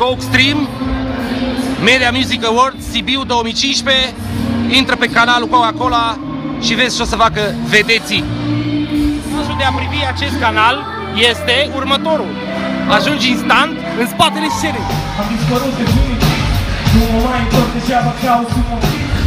Coke Stream, Media Music Awards, Sibiu 2015. Intră pe canalul Coca-Cola și vezi ce o să facă vedeții. Cazul de a privi acest canal este următorul. Ajungi instant în spatele scenei. Am dispărut de Nu mă mai întorc degeaba caut un motiv